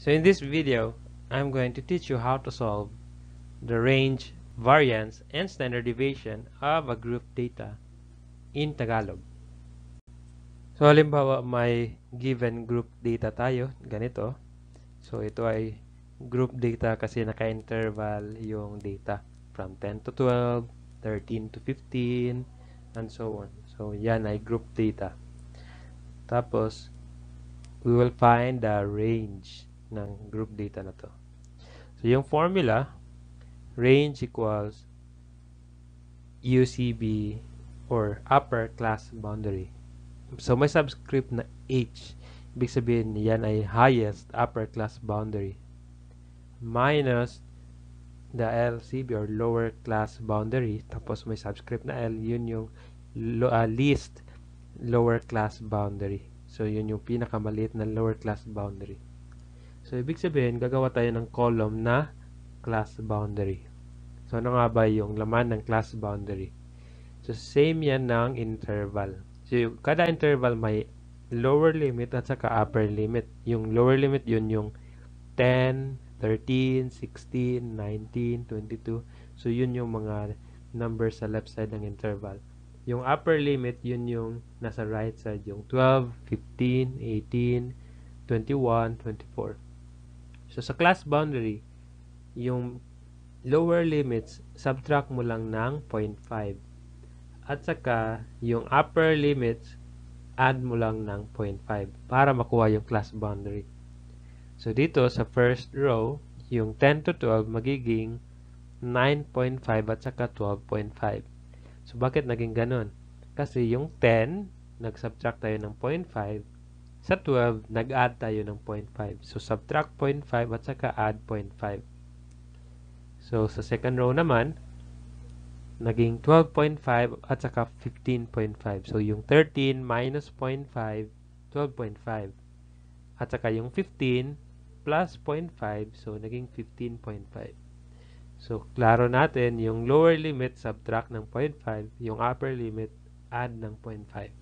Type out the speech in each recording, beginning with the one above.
So in this video, I'm going to teach you how to solve the range, variance, and standard deviation of a group data in Tagalog. So halimbawa may given group data tayo, ganito. So ito ay group data kasi naka-interval yung data from 10 to 12, 13 to 15, and so on. So yan ay group data. Tapos, we will find the range ng group data na to. So, yung formula, range equals UCB or upper class boundary. So, may subscript na H. Ibig sabihin, yan ay highest upper class boundary. Minus the LCB or lower class boundary. Tapos, may subscript na L. Yun yung lo, uh, least lower class boundary. So, yun yung pinakamaliit na lower class boundary. So, ibig sabihin, gagawa tayo ng column na class boundary. So, ano nga ba yung laman ng class boundary? So, same yan ng interval. So, kada interval may lower limit at saka upper limit. Yung lower limit, yun yung 10, 13, 16, 19, 22. So, yun yung mga numbers sa left side ng interval. Yung upper limit, yun yung nasa right side, yung 12, 15, 18, 21, 24. So, sa class boundary, yung lower limits, subtract mo lang ng 0.5. At saka, yung upper limits, add mo lang ng 0.5 para makuha yung class boundary. So, dito sa first row, yung 10 to 12 magiging 9.5 at saka 12.5. So, bakit naging ganun? Kasi yung 10, nag-subtract tayo ng 0.5. Sa 12, nag-add tayo ng 0.5. So, subtract 0.5 at saka add 0.5. So, sa second row naman, naging 12.5 at saka 15.5. So, yung 13 minus 0.5, 12.5. At saka yung 15 plus 0.5, so naging 15.5. So, klaro natin, yung lower limit, subtract ng 0.5. Yung upper limit, add ng 0.5.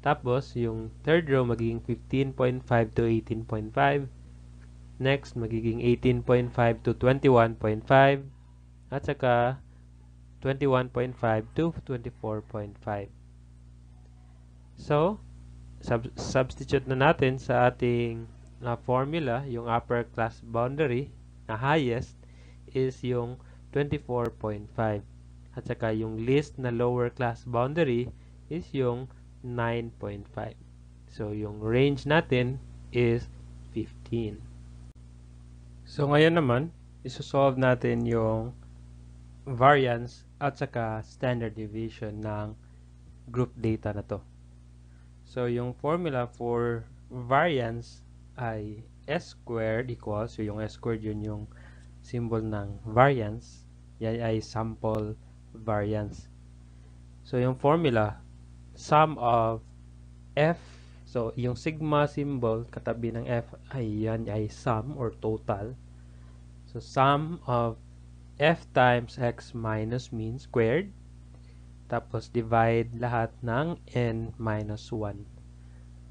Tapos, yung third row, magiging 15.5 to 18.5. Next, magiging 18.5 to 21.5. At saka, 21.5 to 24.5. So, sub substitute na natin sa ating uh, formula, yung upper class boundary na highest is yung 24.5. At saka yung least na lower class boundary is yung 9.5. So, yung range natin is 15. So, ngayon naman, isosolve natin yung variance at saka standard deviation ng group data na to. So, yung formula for variance ay s squared equals, so yung s squared yun yung symbol ng variance. Yan ay sample variance. So, yung formula, sum of f, so yung sigma symbol katabi ng f ay yan ay sum or total. So, sum of f times x minus mean squared. Tapos, divide lahat ng n minus 1.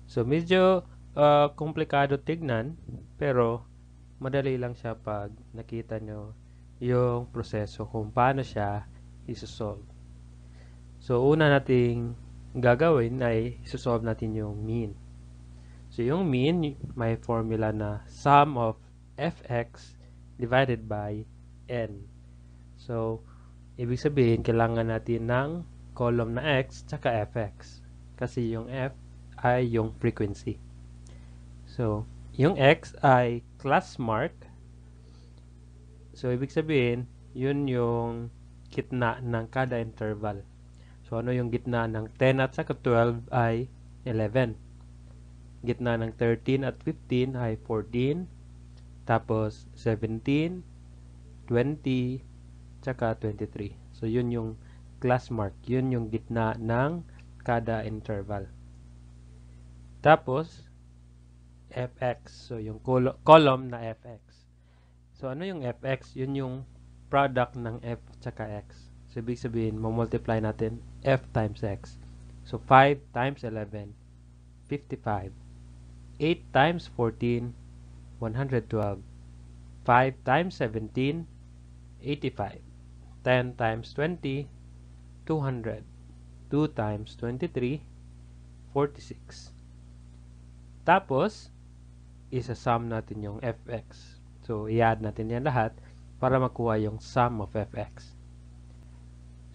So, medyo uh, komplikado tignan, pero madali lang siya pag nakita nyo yung proseso kung paano siya isosolve. So, una nating gagawin ay isosolve natin yung mean. So, yung mean, may formula na sum of fx divided by n. So, ibig sabihin, kailangan natin ng column na x tsaka fx. Kasi yung f ay yung frequency. So, yung x ay class mark. So, ibig sabihin, yun yung gitna ng kada interval. So, ano yung gitna ng 10 at saka 12 ay 11. Gitna ng 13 at 15 ay 14. Tapos, 17, 20, tsaka 23. So, yun yung class mark. Yun yung gitna ng kada interval. Tapos, fx. So, yung col column na fx. So, ano yung fx? Yun yung product ng f tsaka x. So, ibig sabihin, multiply natin f times x. So, 5 times 11, 55. 8 times 14, 112. 5 times 17, 85. 10 times 20, 200. 2 times 23, 46. Tapos, isa-sum natin yung fx. So, i-add natin yan lahat para makuha yung sum of fx.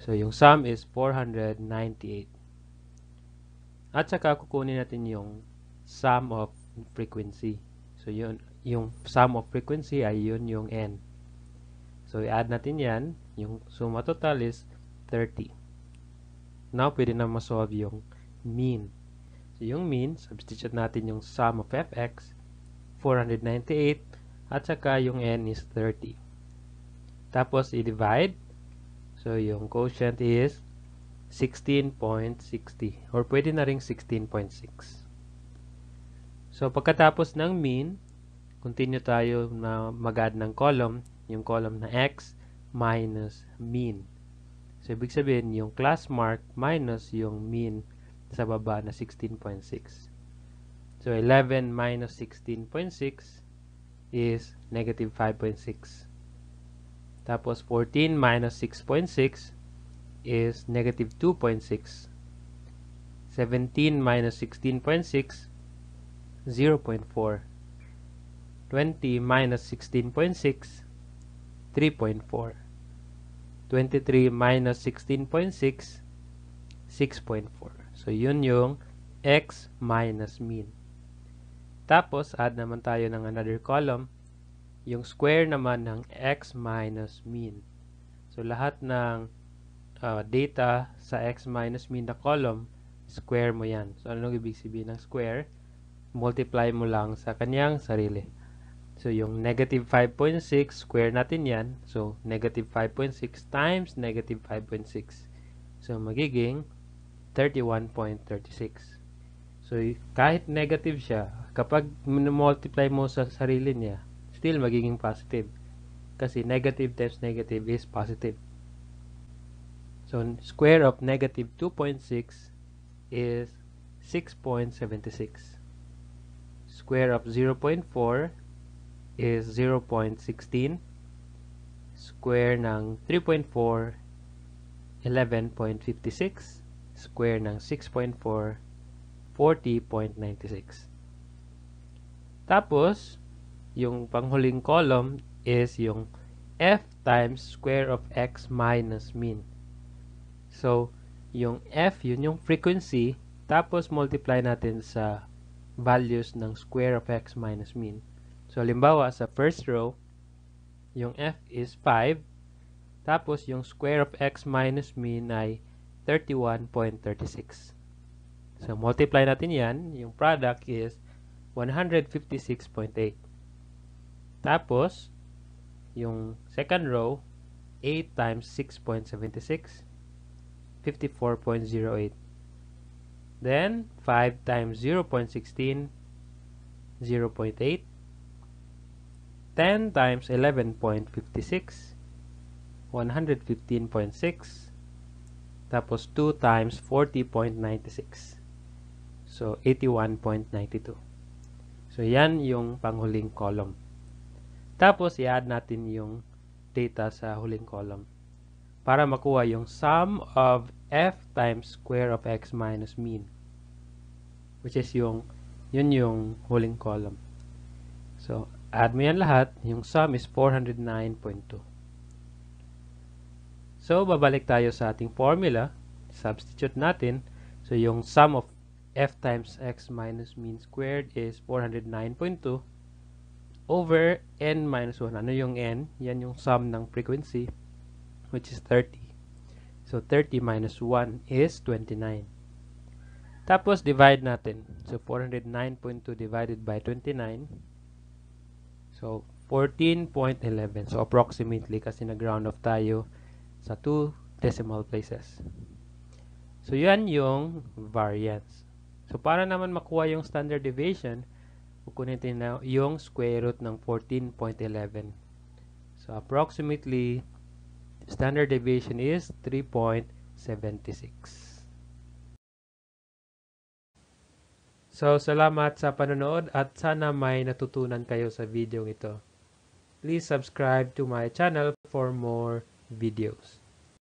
So, yung sum is 498. At saka kukunin natin yung sum of frequency. So, yun, yung sum of frequency ay yun yung n. So, i-add natin yan. Yung suma total is 30. Now, pwede na masolve yung mean. So, yung mean, substitute natin yung sum of fx, 498, at saka yung n is 30. Tapos, i-divide. So, yung quotient is 16.60 or pwede na ring 16.6. So, pagkatapos ng mean, continue tayo na mag-add ng column, yung column na x minus mean. So, ibig sabihin, yung class mark minus yung mean sa baba na 16.6. So, 11 minus 16.6 is negative 5.6. Tapos 14 minus 6.6 is negative 2.6. 17 minus 16.6, 0.4. 20 minus 16.6, 3.4. 23 minus 16.6, 6.4. So, yun yung x minus mean. Tapos, add naman tayo ng another column, yung square naman ng x minus mean. So, lahat ng uh, data sa x minus mean na column, square mo yan. So, anong ibig sabihin ng square? Multiply mo lang sa kanyang sarili. So, yung negative 5.6, square natin yan. So, negative 5.6 times negative 5.6. So, magiging 31.36. So, kahit negative siya, kapag multiply mo sa sarili niya, still magiging positive. Kasi negative times negative is positive. So, square of negative 2.6 is 6.76. Square of 0.4 is 0.16. Square ng 3.4, 11.56. Square ng 6.4, 40.96. Tapos, yung panghuling column is yung f times square of x minus mean. So, yung f, yun yung frequency, tapos multiply natin sa values ng square of x minus mean. So, limbawa, sa first row, yung f is 5, tapos yung square of x minus mean ay 31.36. So, multiply natin yan. Yung product is 156.8. Tapos, yung second row, 8 times 6.76, 54.08. Then, 5 times 0.16, 0.8. 10 times 11.56, 115.6. Tapos, 2 times 40.96. So, 81.92. So, yan yung panghuling column. Tapos, i-add natin yung data sa huling column para makuha yung sum of f times square of x minus mean which is yung yun yung huling column. So, add mo yan lahat. Yung sum is 409.2. So, babalik tayo sa ating formula. Substitute natin. So, yung sum of f times x minus mean squared is 409.2 over n minus 1. Ano yung n? Yan yung sum ng frequency which is 30. So 30 minus 1 is 29. Tapos divide natin. So 409.2 divided by 29. So 14.11. So approximately kasi nag-round off tayo sa 2 decimal places. So yan yung variance. So, para naman makuha yung standard deviation, kukunin natin na yung square root ng 14.11. So, approximately, standard deviation is 3.76. So, salamat sa panonood at sana may natutunan kayo sa video ito. Please subscribe to my channel for more videos.